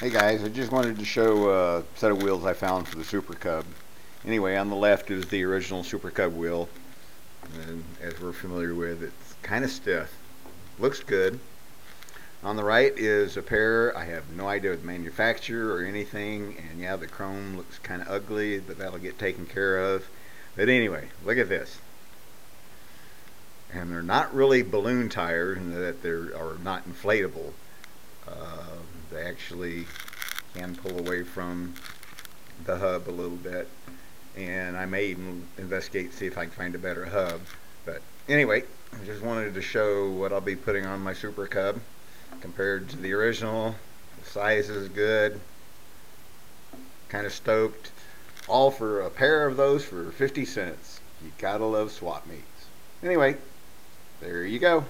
Hey guys, I just wanted to show a set of wheels I found for the Super Cub. Anyway, on the left is the original Super Cub wheel. And as we're familiar with, it's kind of stiff. Looks good. On the right is a pair, I have no idea what manufacturer or anything, and yeah, the chrome looks kind of ugly, but that'll get taken care of. But anyway, look at this. And they're not really balloon tires, in that they are not inflatable. Uh, actually can pull away from the hub a little bit. And I may even investigate see if I can find a better hub. But anyway, I just wanted to show what I'll be putting on my Super Cub compared to the original. The size is good. Kind of stoked. All for a pair of those for 50 cents. You gotta love swap meets. Anyway, there you go.